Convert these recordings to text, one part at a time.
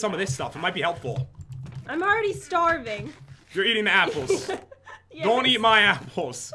some of this stuff. It might be helpful. I'm already starving. You're eating the apples. Yes. Don't eat my apples.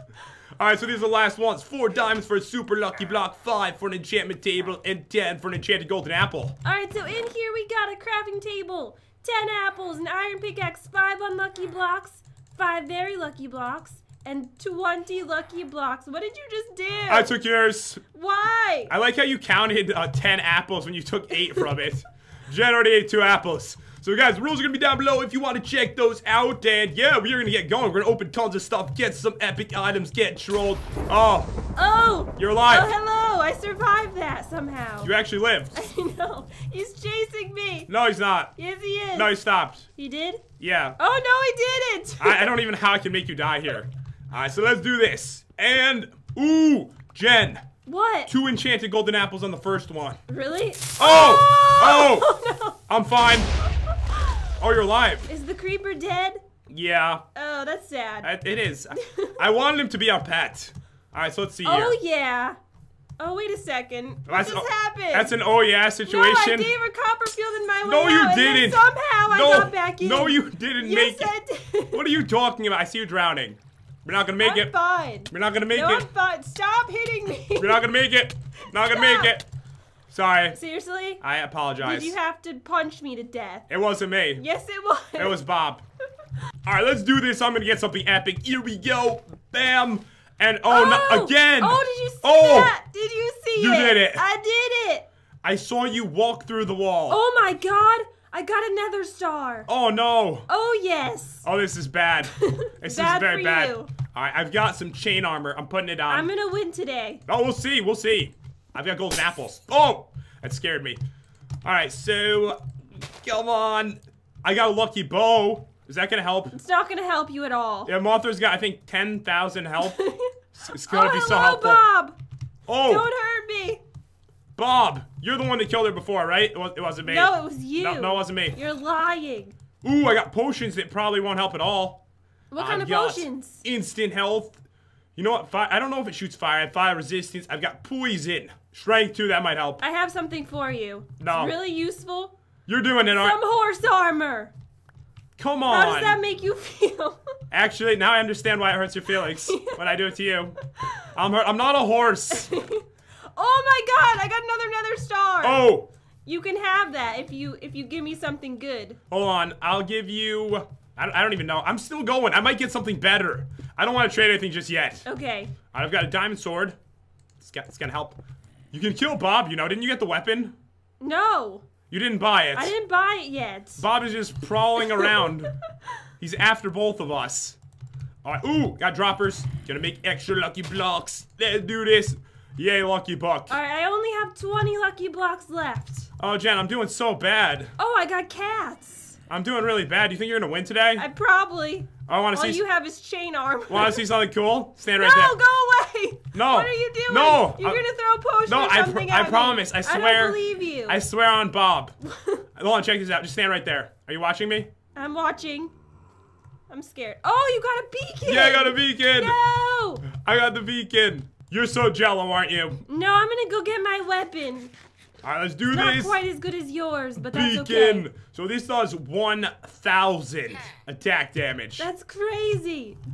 Alright, so these are the last ones. Four diamonds for a super lucky block, five for an enchantment table, and ten for an enchanted golden apple. Alright, so in here we got a crafting table, 10 apples, an iron pickaxe, 5 unlucky blocks, 5 very lucky blocks, and 20 lucky blocks. What did you just do? I took yours. Why? I like how you counted uh, 10 apples when you took 8 from it. Jen already ate 2 apples. So guys, the rules are going to be down below if you want to check those out. And yeah, we are going to get going. We're to open tons of stuff, get some epic items, get trolled. Oh, Oh! you're alive. Oh, hello! I survived that somehow. You actually lived. I know. He's chasing me. No, he's not. Yes, he is. No, he stopped. He did? Yeah. Oh, no, he didn't. I, I don't even know how I can make you die here. Alright, so let's do this. And, ooh, Jen, what? two enchanted golden apples on the first one. Really? Oh! Oh! oh! no. I'm fine. Oh, you're alive. Is the creeper dead? Yeah, Oh, that's sad. I- it is. I wanted him to be our pet. Alright, so let's see here. oh, yeah. Oh, wait a second. What That's- just happened? That's an oh yeah situation. no, I gave her Copperfield in my way No, you out, didn't. somehow I no, got back in. no, you didn't yes, make it. I did. What are you talking about? I see you drowning. We're not gonna make I'm it. fine. We're not gonna make no, it. I'm fine. Stop hitting me. We're not gonna make it. Not gonna make it. Sorry. Seriously? I apologize. Did you have to punch me to death? It wasn't me. Yes, it was. It was Bob. Alright, let's do this. I'm gonna get something epic. Here we go. Bam. And oh, no, oh! again. Oh, did you see Oh! that? Did you see You it? You did it. I did it. I saw you walk through the wall. Oh my god. I got another star. Oh, no. Oh yes. Oh, this is bad. This Bad is very for bad. you. Alright, I've got some chain armor. I'm putting it on. I'm gonna win today. Oh, we'll see. We'll see. I've got golden apples. Oh, that scared me. All right, so come on. I got a lucky bow. Is that gonna help? It's not gonna help you at all. Yeah, Mothra's got I think ten thousand health. It's, gonna oh, be hello, so helpful. Bob. Oh, Don't hurt. Bob, you're the one that killed her before, right? It, was, it wasn't me. No, it was you. No, no, it wasn't me. You're lying. Ooh, I got potions that probably won't help at all. What kind I've of potions? Instant health. You know what? Fire, I don't know if it shoots fire. I have fire resistance. I've got poison. Strength too. That might help. I have something for you. No. It's really useful. You're doing it? Some horse armor. Come on. How does that make you feel? Actually, now I understand why it hurts your feelings when I do it to you. I'm hurt. I'm not a horse. oh my god, I got another nether star. Oh, You can have that if you if you give me something good. hold on. I'll give you. I don't, I don't even know. I'm still going. I might get something better. I don't want to trade anything just yet. Okay. I've got a diamond sword. It's, got, it's gonna help. You can kill Bob. You know, didn't you get the weapon? No. You didn't buy it. I didn't buy it yet. Bob is just prowling around. He's after both of us. All right. Ooh, got droppers. Gonna make extra lucky blocks. Let's do this. Yay, lucky buck. Alright, I only have 20 lucky blocks left. Oh, Jen, I'm doing so bad. Oh, I got cats. I'm doing really bad. Do you think you're gonna win today? I probably. Oh, I want to see. All you have is chain armor. Want to see something cool? Stand No, right there. No, go away! No. What are you doing? No, You're I- gonna throw a potion No, or I, something pr- I at me. promise. I swear. I don't believe you. I swear on Bob. Hold on, check this out. Just stand right there. Are you watching me? I'm watching. I'm scared. Oh, you got a beacon! Yeah, I got a beacon. No! I got the beacon. You're so jello, aren't you? No, I'm gonna go get my weapon. All right, let's do this. Not quite as good as yours, but that's beacon. okay. So this does 1,000 attack damage. That's crazy. Don't